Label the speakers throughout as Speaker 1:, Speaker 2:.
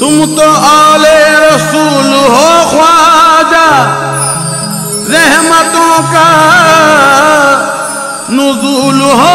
Speaker 1: तुम तो आले रसूल हो ख्वाजा रहमतों का नजूल हो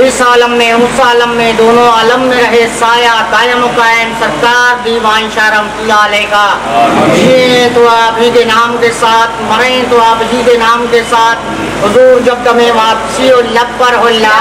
Speaker 2: इस आलम में, उस आलम में, दोनों आलम में रहे, साया कायम कायम, सरकार दीवान शाह का जिये तो आप ही के नाम के साथ मरे तो आप ही के नाम के साथ हजूर जब दमे वापसी और लब पर हो ला।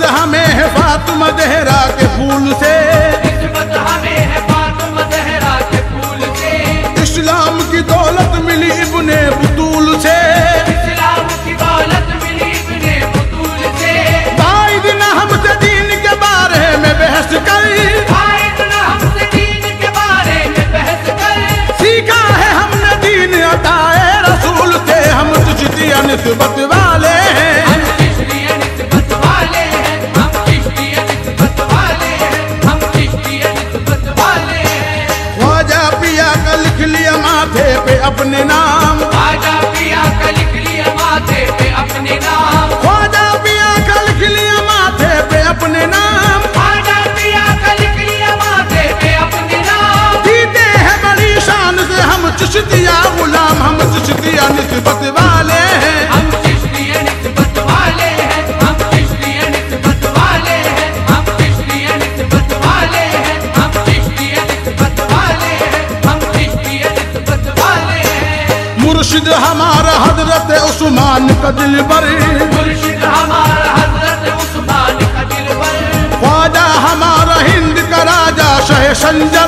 Speaker 1: हमें है फातुमा दे चिश्तिया गुलाम हम चिश्तिया निस्बत वाले हैं। मुर्शिद हमारा हज़रत उस्मान का दिल
Speaker 3: मुर्शिद हमारा हज़रत उस्मान का दिल बर
Speaker 1: ख्वाजा हमारा हिंद का राजा शह संजय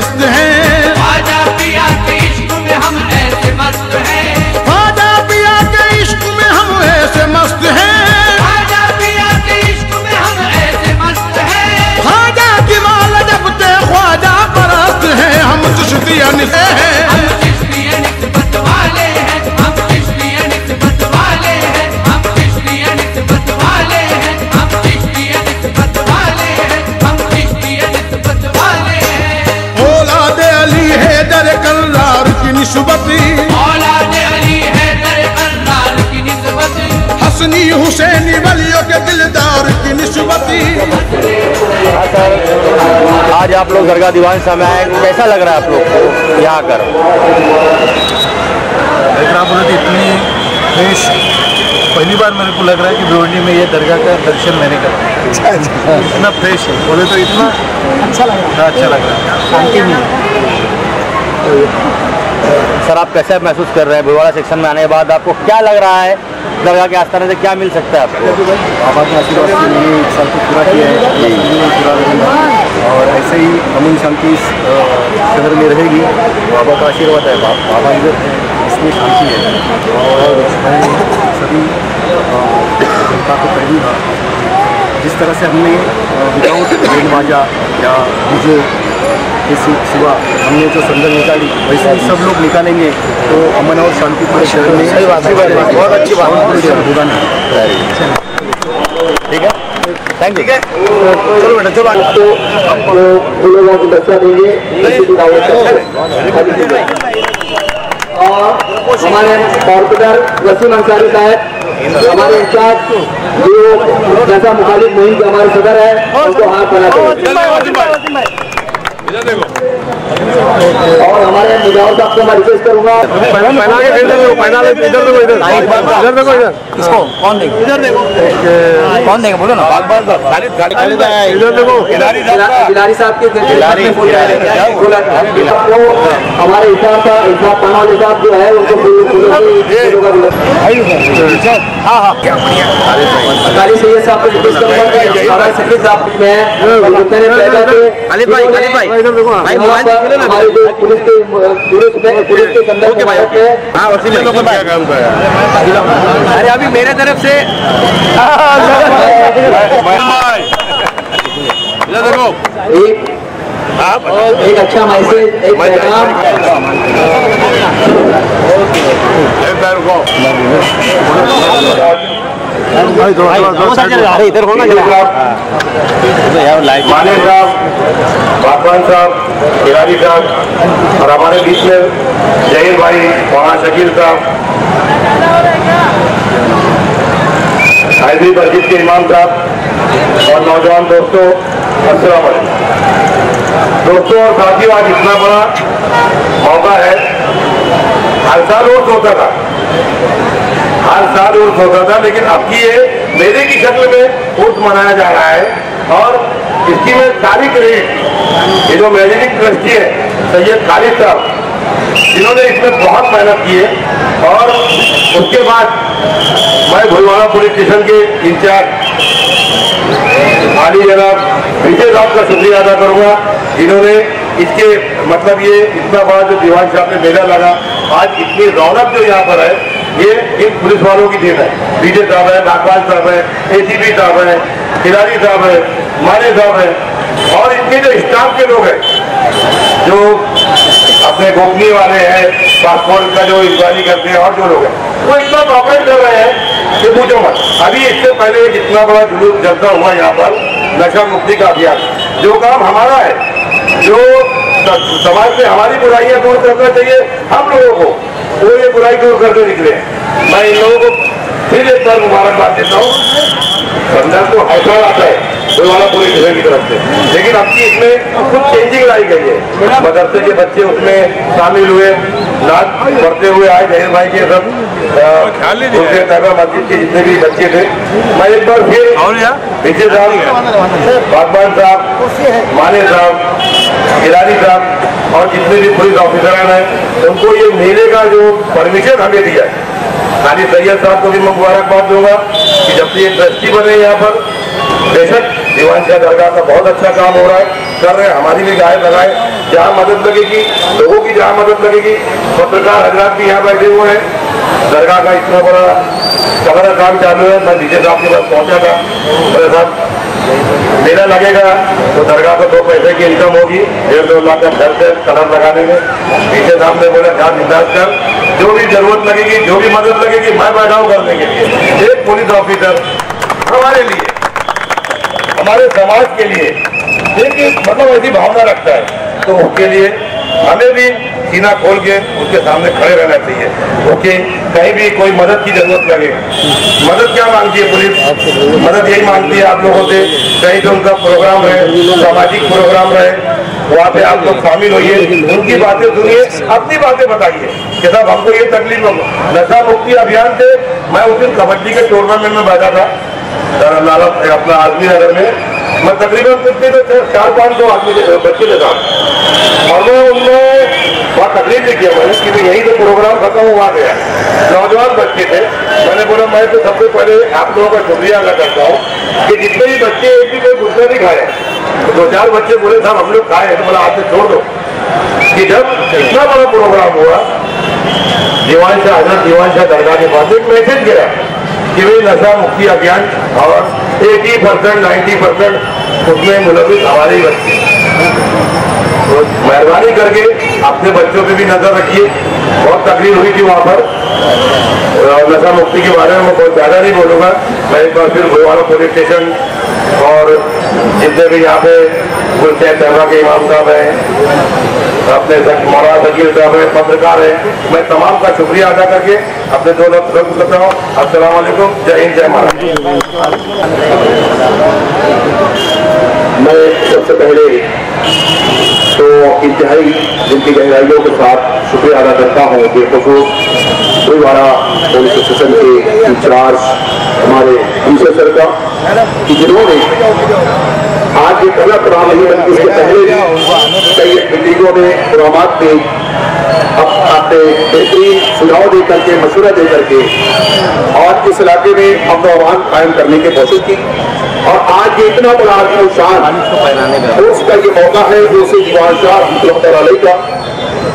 Speaker 1: just वालियों के दिलदार की निस्बती।
Speaker 4: सर आज आप लोग दरगाह दीवान समय आए कैसा लग रहा है आप लोग को यहाँ
Speaker 5: कर इतनी फ्रेश पहली बार मेरे को लग रहा है कि भिवंडी में ये दरगाह का दर्शन मैंने करा। इतना फ्रेश है। बोले तो इतना अच्छा लग रहा है। हाँ, अच्छा लग रहा है।
Speaker 4: सर आप कैसे महसूस कर रहे हैं? भिवाड़ा सेक्शन में आने के बाद आपको क्या लग रहा है? दरगाह के आस्थाने से क्या मिल सकता है आपको?
Speaker 5: बाबा के आशीर्वाद से मैंने एक साल को पूरा किया है? पूरा और ऐसे ही अमन शांति इस शहर में रहेगी। बाबा का आशीर्वाद है बाबा इधर है इसमें शांति है। और मैं सभी जनता को कहूँगा जिस तरह से हमने विदाउट बैंड बाजा या डीजे के सि- सिवा हमने जो संदल निकाली वैसे ही सब लोग निकालेंगे। तो अमन और शांति पूरे शहर में सही बात है बहुत अच्छी बात पूरे शहर होगा नहीं
Speaker 4: ठीक है? थैंक यू
Speaker 5: चलो बेटा चलो आगे।
Speaker 6: तो आपको फूलों की दस्ता देंगे है। और हमारे कॉर्पोरेटर वसीम अंसारी साहब हमारे इंचार्ज जो जैसा मुखालिफ मुहिम के हमारे सदर है उनको हाथ बना और हमारे मुजावर साहब को मैं रिक्वेस्ट करूँगा।
Speaker 4: किसको कौन देगा? इधर देखो। कौन देगा? बोलो ना।
Speaker 5: इधर देखो।
Speaker 6: बिलारी साहब के। खिलाड़ी हमारे हिसाब का हिसाब पनौली साहब जो है उनको फूल- फूलों की- फूलों का वितरण अकाली सैयद साहब को रिक्वेस्ट करूँगा कि हमारे सफीर साहब में
Speaker 4: अली भाई, अली भाई। भाई, मोबाइल अरे अभी मेरे तरफ़ से
Speaker 6: एक एक अच्छा मैसेज एक पैगाम।
Speaker 4: अरे इधर होना यार लाइव
Speaker 7: माने साहब बागवान साहब खिलाड़ी साहब और हमारे बीच में जहीर भाई वहाँ शकील साहब। हैदरी मस्जिद के इमाम साहब और नौजवान दोस्तों अस्सलाम दोस्तों और साथियों आज इतना बड़ा मौका है। हर साल रोज होता था। हर साल उर्स होता था, लेकिन अब की ये मेले की शक्ल में उर्स मनाया जा रहा है। और इसकी मैं तारीख रही ये जो मैनेजिंग ट्रस्टी है, सैयद खालिद साहब जिन्होंने इसमें बहुत मेहनत की है। और उसके बाद मैं भुलवाड़ा पुलिस स्टेशन के इंचार्ज आली जनाब विजय साहब का शुक्रिया अदा करूँगा। जिन्होंने इसके मतलब ये इतना बड़ा जो दीवान साहब में मेला लगा, आज इतनी रौनक जो यहाँ पर है ये इन पुलिस वालों की देन है। डीजे साहब है नागवाल साहब है एसीपी साहब है, खिलाड़ी साहब है, माने साहब है, और इनके जो स्टाफ के लोग हैं, जो अपने गोपनीय वाले हैं, पासपोर्ट का जो इंक्वायरी करते हैं, और जो लोग हैं, वो इतना कॉपरेट कर रहे हैं कि पूछो मत। अभी इससे पहले जितना बड़ा जुलूस जलसा हुआ यहाँ पर, नशा मुक्ति का अभियान। जो काम हमारा है, जो समाज में हमारी बुराइयाँ दूर करना चाहिए, हम लोगों को वो ये बुराई दूर करके निकले। मैं इन लोगों को फिर एक बार मुबारकबाद देता हूँ। संदर्भ को हौसला आता है वाला पूरी शहर की तरफ़ से। लेकिन अब की इसमें कुछ चेंजिंग लाई गई है। मदरसे के बच्चे उसमें शामिल हुए नाच पढ़ते हुए आए जहीर भाई के सब तैबा मस्जिद के जितने भी बच्चे थे। मैं एक बार फिर विजय साहब बागवान साहब माने साहब खिलाड़ी साहब और जितने भी पुलिस ऑफिसरान हैं, उनको ये मेले का जो परमिशन हमें दिया है। खाली सैयद साहब को भी मैं मुबारकबाद दूँगा कि जब से ये ट्रस्टी बने यहाँ पर, बेशक दीवान शाह दरगाह का बहुत अच्छा काम हो रहा है, कर रहे हैं, हमारी भी गाय लगाए, जहाँ मदद लगेगी, लोगों की जहाँ मदद लगेगी, पत्रकार हजरात भी यहाँ बैठे हुए हैं। दरगाह का इतना बड़ा तगड़ा काम चालू है, मैं विजय साहब के पास पहुँचा था। मेरे मेला लगेगा तो दरगाह को दो पैसे की इनकम होगी, डेढ़ दो लाख का खर्च है कलर लगाने में, पीछे साहब ने बोला जान निंदाज कर, जो भी ज़रूरत लगेगी, जो भी मदद लगेगी, मैं बैठा हूँ करने के लिए। एक पुलिस ऑफिसर हमारे लिए, हमारे समाज के लिए लेकिन मतलब ऐसी भावना रखता है। तो उसके लिए हमें भी सीना खोल के उसके सामने खड़े रहना चाहिए। ओके, कहीं भी कोई मदद की ज़रूरत लगे, मदद मांगती है पुलिस। मदद यही मांगती है आप लोगों से। कहीं तो उनका प्रोग्राम रहे सामाजिक प्रोग्राम रहे वहाँ पे आप लोग शामिल होइए। उनकी बातें सुनिए, अपनी बातें बताइए। कि साहब, हमको ये तकलीफ़ हो नशा मुक्ति अभियान से मैं उस दिन कबड्डी के टूर्नामेंट में बैठा था। नाला अपना आदमी नगर में। मैं तकरीबन कितने चार पाँच सौ आदमी बच्चे के साथ और मैं उनमें बहुत तकलीफ़ भी किया मैंने कि यही तो प्रोग्राम खत्म हुआ गया। नौजवान बच्चे थे। मैंने बोला, मैं तो सबसे पहले आप लोगों का शुक्रिया अदा करता हूँ कि जितने भी बच्चे एक भी कोई गुस्सा नहीं खाए। तो दो चार बच्चे बोले, साहब, हम लोग खाए तो बोला आपसे छोड़ दो। कि जब इतना बड़ा प्रोग्राम हुआ, दीवान शाह, हज़रत दीवान शाह दरगाह के पास एक मैसेज गया कि भाई, नशा मुक्ति अभियान और एटी परसेंट नाइन्टी परसेंट उसमें मुलविस हमारे ही बच्चे। तो मेहरबानी करके अपने बच्चों पे भी नज़र रखिए। बहुत तकलीफ़ हुई थी वहाँ पर। नशा मुक्ति के बारे में मैं बहुत ज़्यादा नहीं बोलूँगा। मैं एक बार फिर भोवाड़ा पुलिस स्टेशन और जितने भी यहाँ पे दरगाह के इमाम साहब हैं, अपने मौलाना शकील साहब हैं, पत्रकार हैं, मैं तमाम का शुक्रिया अदा करके अपने दो लोग करता हूँ। असल जय हिंद, जय महाराज
Speaker 5: मैं सबसे पहले तो इंतहाई जिनकी गहराइयों के साथ शुक्रिया अदा करता हूँ बेखसूस कोईवाड़ा पुलिस स्टेशन के इंचार्ज हमारे दूसरे सर का, कि जिन्होंने आज ये पहला प्रोग्राम नहीं बल्कि उसके पहले भी कई मीटिंगों में प्रोग्राम में अब अपने बेहतरीन सुझाव दे करके मशूरा दे करके और इस इलाके में अमन अमान कायम करने की कोशिश की। और आज ये इतना बड़ा आदमी शान उसका ये मौका है जो सिर्फ़ शाह का।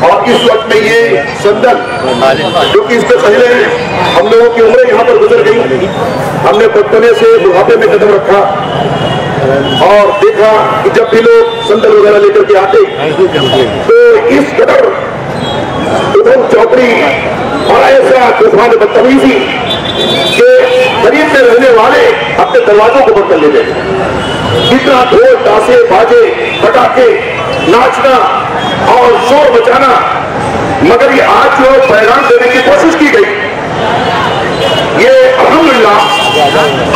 Speaker 5: और इस वक्त में ये संदन जो कि इससे पहले हम लोगों की उम्र यहाँ पर गुजर गई। हमने बचपने से बुढ़ापे में कदम रखा और देखा कि जब भी लोग संदल वगैरह लेकर के आते तो इस कदर उधम चौधरी और ऐसा तूफ़ान बदतमीजी के करीब में रहने वाले अपने दरवाजों को बंद कर लेते इतना ढोल तासे बाजे, पटाखे, नाचना और शोर बचाना मगर ये आज जो पैगाम देने की कोशिश की गई। ये अलहमदिल्ला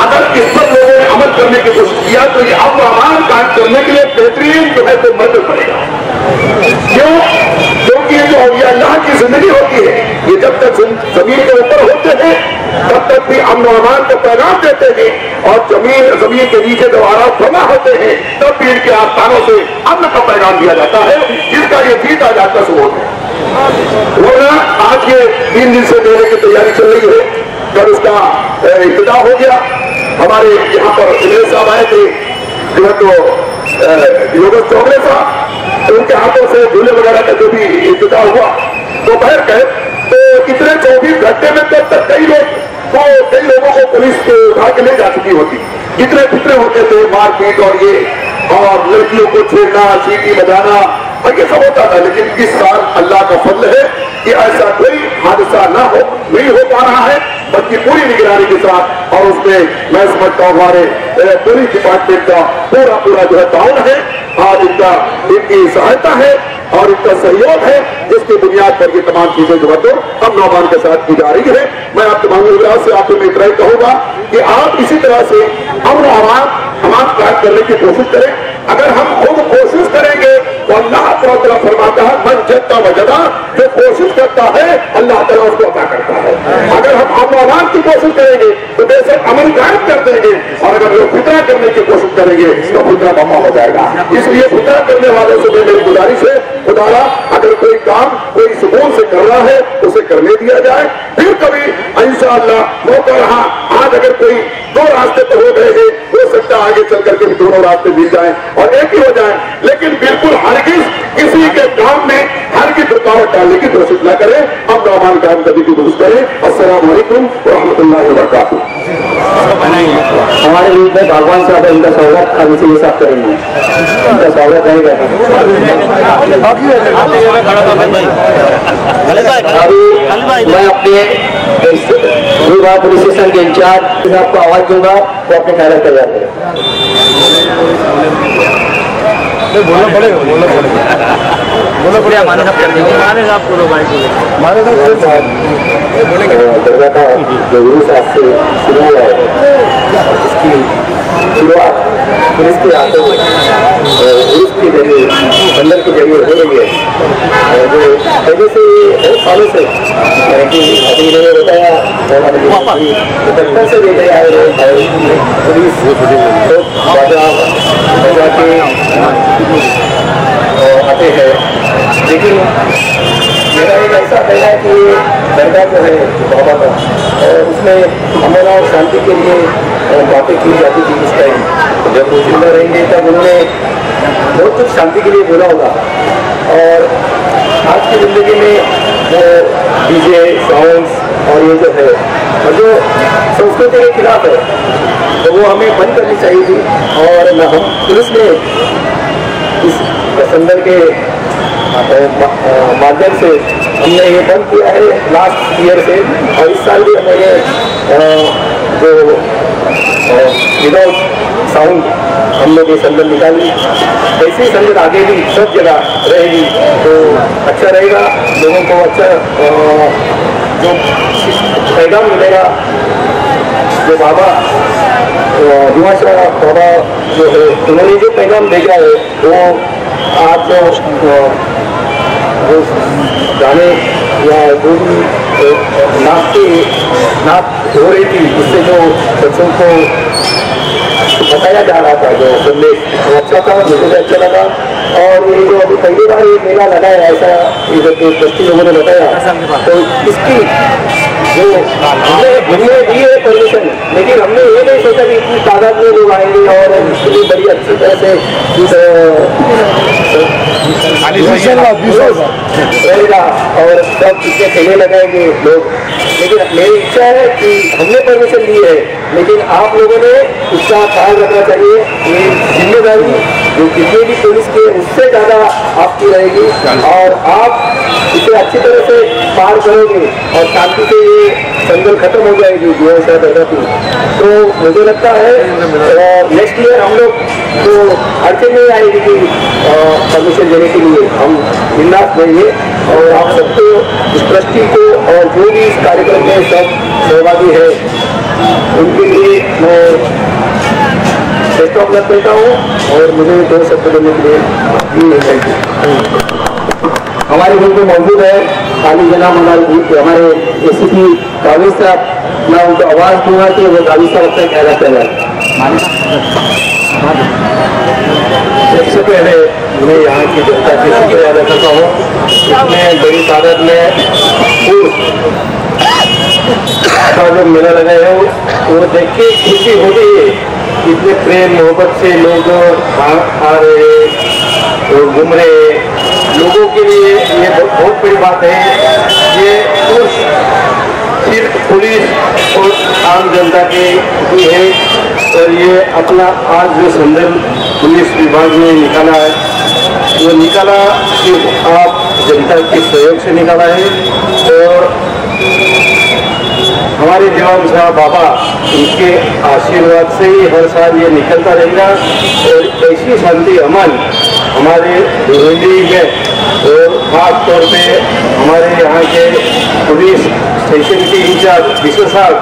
Speaker 5: अगर इस पर लोगों ने अमल करने की कोशिश किया तो ये अब आम काम करने के लिए बेहतरीन जो है तो मदद पड़ेगा क्यों? क्योंकि ये जो ये अल्लाह की ज़िंदगी होती है, ये जब तक ज़मीन के ऊपर होते हैं तब तक भी अमन अमान का पैगाम देते हैं और ज़मीन ज़मीन के नीचे जब आराम फरमा होते हैं, तब भी इनके आस्थानों से अन्न का पैगाम दिया जाता है, जिसका ये गीत जीता जाता सबूत है। वरना आज ये तीन दिन से देने की तैयारी चल रही है, कल उसका इब्तिदा हो गया। हमारे यहाँ पर साहब आए थे, जो है तो योगेश चौबे साहब। उनके हाथों से झूले वगैरह का जो भी इब्तिदा हुआ दोपहर गए। तो इतने चौबीस घंटे में तब तक कई लोग को कई लोगों को पुलिस को उठा के ले जा चुकी होती। इतने फितरे होते थे, मारपीट और ये, और लड़कियों को छेड़ना, सीटी बजाना, और ये सब होता था। लेकिन इस साल अल्लाह का फल है कि ऐसा कोई हादसा ना हो, नहीं हो पा रहा है, बल्कि पूरी निगरानी के साथ, और उसमें मैं समझता हूँ, हमारे पुलिस डिपार्टमेंट का पूरा पूरा जो है है। आज इनका इनकी सहायता है और इनका सहयोग है, जिसकी बुनियाद पर ये तमाम चीज़ें जो है तो हम नौमान के साथ की जा रही है। मैं आप तमाम से आपको मैं इतना ही कहूँगा कि आप इसी तरह से अमन आवाज़ हम कायम करने की कोशिश करें। अगर हम खुद कोशिश करेंगे अल्लाह तआला फरमाता है, मन जद्दा वजदा जो कोशिश करता है, अल्लाह तला उसको अदा करता है। अगर हम अमान की कोशिश करेंगे तो बेशक अमन कायम कर देंगे, और अगर लोग फितरा करने की कोशिश करेंगे तो फितरा ममा हो जाएगा। इसलिए फितरा करने वालों से भी मेरी गुजारिश है, खुदारा, अगर कोई काम, कोई सुकून से कर रहा है, उसे करने दिया जाए। फिर कभी, इंशाअल्लाह, मौका रहा, आज अगर कोई दो रास्ते पर हो गए हैं सकता है आगे चल करके भी दोनों रास्ते मिल जाए, और एक ही हो जाए। लेकिन बिल्कुल के काम में हर की रुकावट डालने की कोशिश न करें। हम नौमान काम करने की कोशिश करें। अस्सलाम वालेकुम रहमतुल्लाहि व
Speaker 6: हमारे बीच में भगवान साहब है इनका स्वागत हम इसी के साथ करेंगे। इनका स्वागत रहेगा। अभी मैं अपने विभाग पुलिस स्टेशन के इंचार्ज आपको आवाज़ दूँगा वो अपने ख्याल तैयार करें दरगाह का जो। रूस आज से शुरू हुआ है इसकी शुरुआत पुलिस के हाथों रूस की
Speaker 8: के ज़रिए संदर्भ के ज़रिए हो रही है। जो पहले से बहुत सालों से कि अभी इन्होंने बताया से लेकर आए और पुलिस तो बाजा बजा के आते हैं। लेकिन मेरा एक ऐसा कहना है कि दरगाह जो है, बाबा का उसमें अमन और शांति के लिए बातें की जाती थी उस टाइम जब वो ज़िंदा रहेंगे, तब उन्होंने बहुत कुछ शांति के लिए बोला होगा। और आज की ज़िंदगी में जो डीजे सॉन्ग्स और ये जो है, और जो संस्कृति के खिलाफ है तो वो हमें बंद करनी चाहिए थी। और हम पुलिस ने इस संदर्भ के माध्यम से हमने ये बंद किया है लास्ट ईयर से। और इस साल भी हमने ये जो विदाउट साउंड हम लोग ये संदर्भ निकाली। ऐसी संदर्भ आगे भी सब जगह रहेगी तो अच्छा रहेगा, लोगों को अच्छा जो पैगाम मिलेगा, जो बाबा हिमाचल बाबा जो है, उन्होंने जो पैगाम भेजा है, वो आज जो गाने या जो भी अ, नाच हो रही थी उससे जो बच्चों को बताया जा रहा था जो संदेश अच्छा था मुझे भी अच्छा लगा। और ये जो अभी पहली बार ये मेला लगा है ऐसा इधर के ट्रस्टी लोगों ने बताया तो इसकी हमने दी है परमिशन लेकिन हमने ये नहीं सोचा कि इतनी तादाद में लोग आएँगे और इसके लिए बड़ी अच्छी तरह से और सब चीज़ें खेलने लगाएँगे लोग। लेकिन मेरी इच्छा है कि हमने परमिशन ली है, लेकिन आप लोगों ने उसका ख्याल रखना चाहिए ज़िम्मेदारी जो जितने भी पुलिस के उससे ज़्यादा आपकी रहेगी। और आप इसे अच्छी तरह से पार करोगे और शांति से ये संगल खत्म हो जाएगी जो ऐसा थी तो मुझे लगता है नेक्स्ट ईयर हम लोग तो अड़चन नहीं आएगी कि परमिशन देने के लिए हम बिंदास देंगे और आप सबको इस ट्रस्टी को और जो भी इस कार्यक्रम में सब सहभागी है उनके लिए मैं बेस्ट ऑफ़ लक देता हूँ, और मुझे दो शब्द देने के लिए हमारे ग्रुप में मौजूद है काली जनाब हमारे हमारे ए सी पी काविज साहब। मैं उनको आवाज़ दूँगा कि वो काविज साहब अपना कहना चाह रहे सबसे पहले मैं यहाँ की जनता की शुक्रिया अदा करता हूँ। इतने बड़ी तादाद में जो मेला लगाए है, वो देख के खुशी होती है। इतने प्रेम मोहब्बत से लोग आ रहे और घूम रहे लोगों के लिए ये बहुत, बड़ी बात है। ये सिर्फ़ पुलिस और आम जनता के ही है। और ये अपना आज जो संदर्भ पुलिस विभाग ने निकाला है वो निकाला सिर्फ़ आप जनता के सहयोग से निकाला है। हमारे जवान साहब बाबा उनके आशीर्वाद से ही हर साल ये निकलता रहेगा। और ऐसी शांति अमन हमारे भिवंडी में और खास तौर पे हमारे यहाँ के पुलिस स्टेशन के इंचार्ज विश्व साहब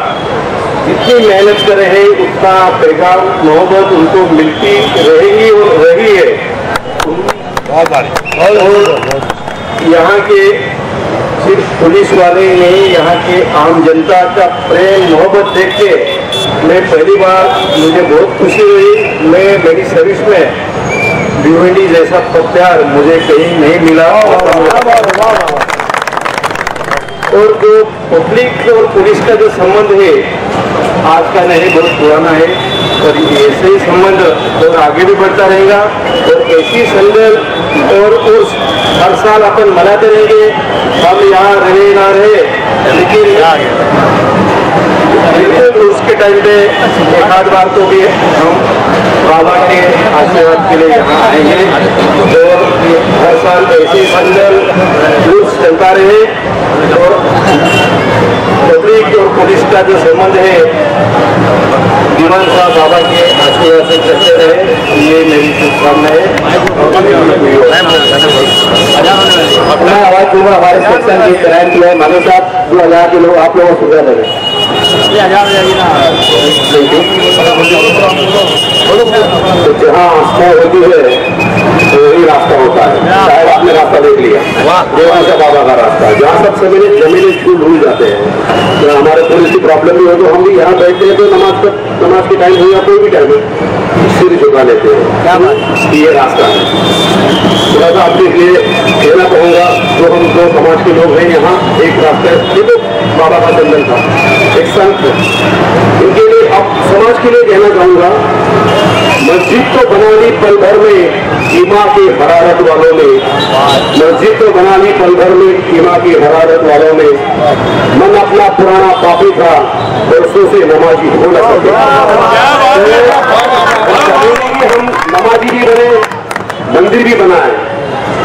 Speaker 8: जितनी मेहनत कर रहे हैं उतना पैगाम मोहब्बत उनको मिलती रहेगी और रही है। और यहाँ के सिर्फ़ पुलिस वाले नहीं यहाँ के आम जनता का प्रेम, मोहब्बत देख के मैं पहली बार मुझे बहुत खुशी हुई। मैं मेरी सर्विस में भिवंडी जैसा प्यार मुझे कहीं नहीं मिला। और जो पब्लिक और पुलिस का जो संबंध है, आज का नहीं, बहुत पुराना है। और ऐसे ही संबंध और आगे भी बढ़ता रहेगा। और ऐसी संदर्भ और उस हर साल अपन मनाते रहेंगे। हम यहाँ रहे ना रहे, लेकिन उसके टाइम पे एक आध बार तो भी हम बाबा के आशीर्वाद के लिए यहाँ आएँगे। और हर साल ऐसे संदर्भ रूल्स चलता रहे। और पब्लिक और पुलिस का जो संबंध है दीवान का बाबा के आशीर्वाद से चलते रहे। ये मेरी शुभकामनाएँ अपना आवाज़ दूँगा हमारे सेक्शन के करार किया है मानो साहब दो हज़ार के लोग आप लोगों को सुविधा लगे तो जहाँ आस्था होती है। तो वही
Speaker 9: रास्ता देख लिया। देवान से बाबा का रास्ता जहाँ सब जमीने जमीने स्कूल भूल जाते हैं। तो हमारे थोड़ी सी प्रॉब्लम भी हो तो हम भी यहाँ बैठते हैं तो नमाज़ का नमाज़ के टाइम हो या कोई भी टाइम हो सिर झुका लेते हैं। ये रास्ता है। थोड़ा सा आपके लिए कहना कहूँगा जो हम दो समाज के लोग हैं यहाँ एक रास्ता है। तो बाबा का चंदन था एक संत है। इनके लिए अब समाज के लिए कहना चाहूँगा मस्जिद तो बना ली पल भर में ईमा की हरारत वालों ने मस्जिद तो बना ली पल भर में ईमा की हरारत वालों ने मन अपना पुराना पापी था बरसों से नमाजी हो न सके। तो हम नमाजी भी बने मंदिर भी बनाए।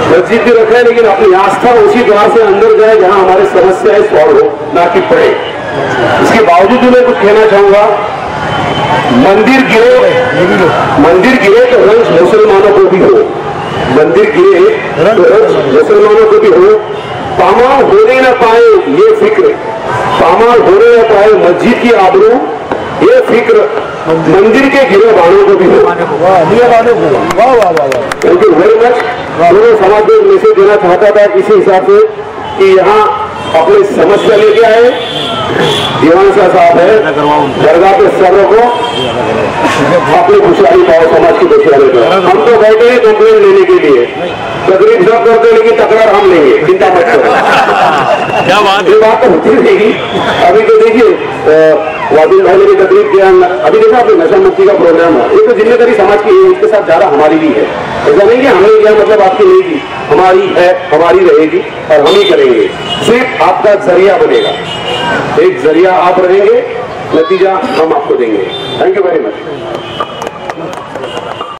Speaker 9: मस्जिद भी रखे लेकिन अपनी आस्था उसी द्वार से अंदर जाए जहाँ हमारी समस्याएँ सॉल्व हो, ना कि पड़े। इसके बावजूद भी मैं कुछ कहना चाहूँगा। मंदिर गिरे मंदिर गिरे तो रंज मुसलमानों को भी हो। मंदिर गिरे तो रंज मुसलमानों को भी हो। पामाल होने ना पाए ये फ़िक्र। पामाल होने ना पाए मस्जिद की आबरू ये फ़िक्र मंदिर के गिरे बाणों को भी हो। Thank you very much. दोनों समाज को मैसेज देना चाहता था इसी हिसाब से कि यहाँ अपनी समस्या लेके आए। दीवान शाह साहब है। दरगाह के सबों को अपनी खुशहाली पाओ समाज की खुशहाली पाओ हम तो बैठे हैं कंप्लेन लेने के लिए। तकलीफ़ सब करते हैं लेकिन तकरार हम लेंगे। चिंता मत करो।
Speaker 10: क्या बात
Speaker 9: ये बात तो होती रहेगी। अभी तो देखिए वादिल भाई ने भी तकलीफ़ किया। अभी देखा आपने नशा मुक्ति का प्रोग्राम है। ये तो ज़िम्मेदारी समाज की है उसके साथ ज़्यादा हमारी भी है। ऐसा नहीं कि हमने किया मतलब आपकी नहीं की हमारी है, हमारी रहेगी और हम ही करेंगे। सिर्फ़ आपका ज़रिया बनेगा। एक ज़रिया आप रहेंगे नतीजा हम आपको देंगे। Thank you very much